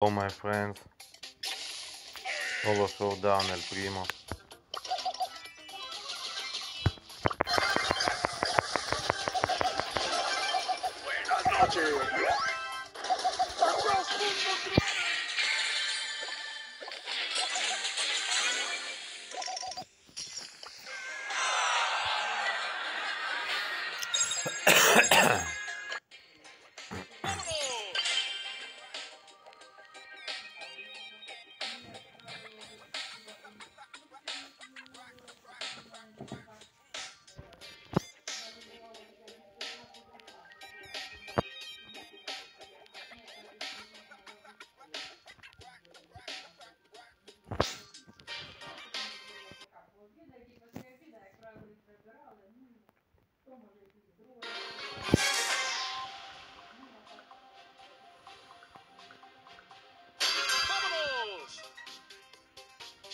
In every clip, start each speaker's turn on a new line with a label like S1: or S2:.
S1: Hello my friends. Solo showdown El Primo.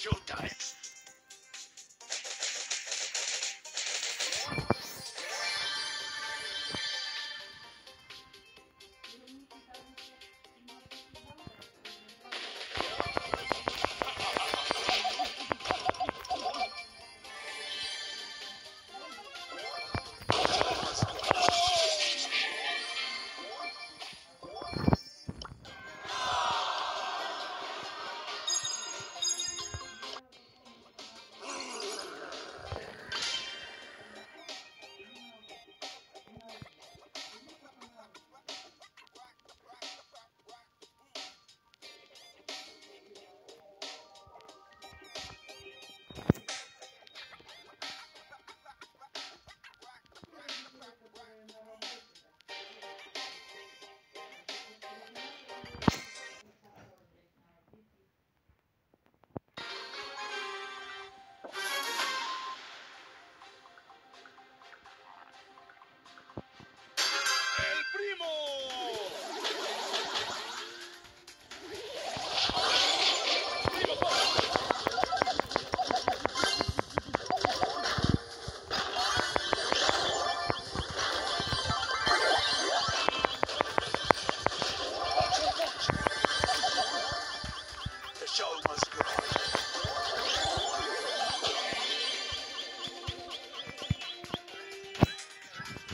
S2: Showtime. ¡El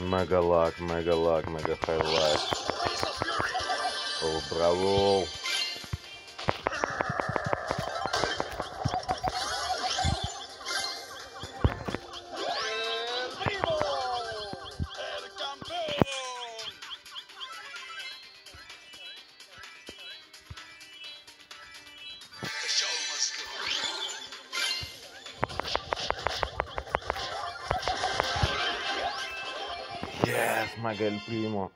S1: Мега лаг, мега лаг, мега хайлайт.
S2: Пролол. show.
S1: Yes, Miguel Primo.